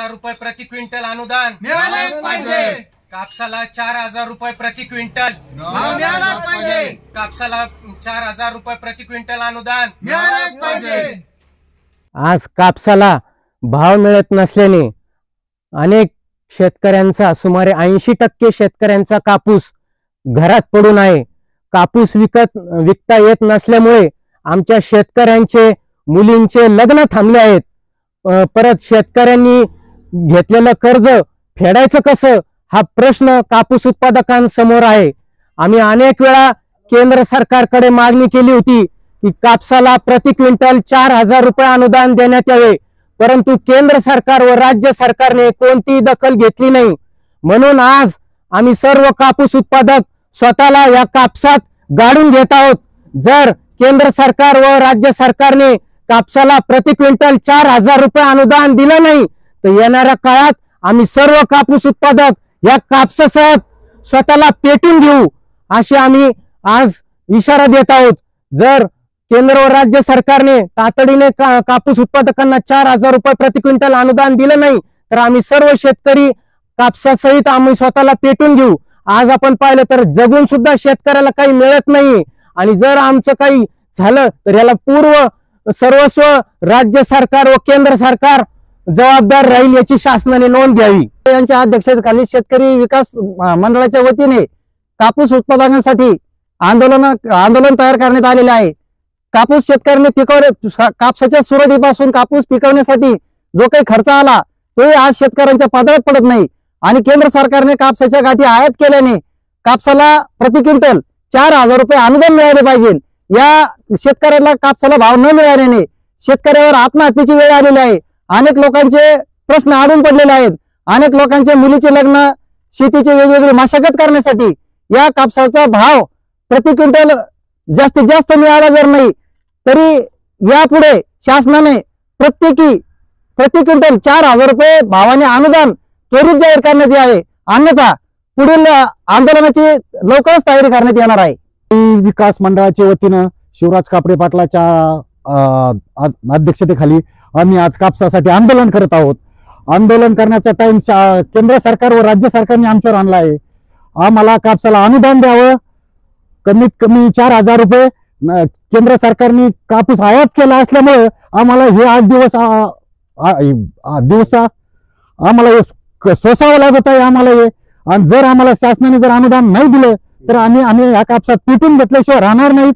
हजार रुपये प्रति क्विंटल अनुदान. मिळालेच पाहिजे. कापसाला चार हजार रुपये प्रति क्विंटल. भाव मिळालाच पाहिजे. कापसाला चार हजार रुपये प्रति क्विंटल अनुदान. मिळालेच पाहिजे. आज कापसाला भाव मिळत नसल्याने अनेक शेतकऱ्यांचा सुमारे ऐंशी टक्के शेतकऱ्यांचा कापूस घरात पडून आहे. कापूस विकत विकता येत नसल्यामुळे आमच्या शेतकऱ्यांचे मुलींचे लग्न थांबले आहेत. परत शेतकऱ्यांनी घेतलेलं कर्ज फेडायचं कसं? हा प्रश्न कापूस उत्पादकांसमोर आहे. आम्ही अनेक वेळा केंद्र सरकारकडे मागणी केली होती की कापसाला प्रति क्विंटल चार हजार रुपये अनुदान देण्यात यावे. परंतु केंद्र सरकार व राज्य सरकारने कोणतीही दखल घेतली नाही. म्हणून आज आम्ही सर्व कापूस उत्पादक स्वतःला या कापसात गाडून घेत आहोत. जर केंद्र सरकार व राज्य सरकारने कापसाला प्रति क्विंटल चार हजार रुपये अनुदान दिलं नाही तर येणाऱ्या काळात आम्ही सर्व कापूस उत्पादक या कापसासह स्वतःला पेटून घेऊ अशी आम्ही आज इशारा देत आहोत. जर केंद्र व राज्य सरकारने तातडीने का- कापूस उत्पादकांना चार हजार रुपये प्रति क्विंटल अनुदान दिलं नाही तर आम्ही सर्व शेतकरी कापसासहित आम्ही स्वतःला पेटून घेऊ. आज आपण पाहिलं तर जगून सुद्धा शेतकऱ्याला काही मिळत नाही. आणि जर आमचं काही झालं तर याला पूर्व सर्वस्व राज्य सरकार व केंद्र सरकार जबाबदार राहील याची शासनाने नोंद घ्यावी. यांच्या अध्यक्षतेखाली शेतकरी विकास मंडळाच्या वतीने कापूस उत्पादनासाठी आंदोलन आंदोलन तयार करण्यात आलेले आहे. कापूस शेतकऱ्यांनी पिकवले कापसाच्या सुरुवातीपासून कापूस पिकवण्यासाठी जो काही खर्च आला तोही आज शेतकऱ्यांच्या पदरात पडत नाही. आणि केंद्र सरकारने कापसाच्या गाठी आयात केल्याने कापसाला प्रति क्विंटल चार हजार रुपये अनुदान मिळाले पाहिजे. या शेतकऱ्याला कापसाला भाव न मिळाल्याने शेतकऱ्यावर आत्महत्येची वेळ आलेली आहे. अनेक लोकांचे प्रश्न अडून पडलेले आहेत. अनेक लोकांचे मुलीचे लग्न शेतीचे वेगवेगळे मशागत करण्यासाठी या कापसाचा भाव प्रति क्विंटल जास्तीत जास्त मिळाला जर नाही तरी यापुढे शासनाने प्रत्येकी प्रति क्विंटल चार हजार रुपये भावाने अनुदान त्वरित जाहीर करण्यात यावे. अन्यथा पुढील आंदोलनाची लवकरच तयारी करण्यात येणार आहे. विकास मंडळाच्या वतीनं शिवराज कापडे पाटलाच्या अं, अध्यक्षतेखाली आम्ही आज कापसासाठी आंदोलन करत आहोत. आंदोलन करण्याचा टाइम केंद्र सरकार व राज्य सरकारने आमच्यावर आणला आहे. आम्हाला कापसाला अनुदान द्यावं. कमीत कमी चार हजार रुपये केंद्र सरकारने कापूस आयात केला असल्यामुळे आम्हाला हे आठ दिवस दिवसा दिवस आम्हाला हे क- सोसावं लागत आहे आम्हाला हे. आणि जर आम्हाला शासनाने जर अनुदान नाही दिलं तर आम्ही आम्ही या कापसात पिटून घेतल्याशिवाय राहणार नाहीत.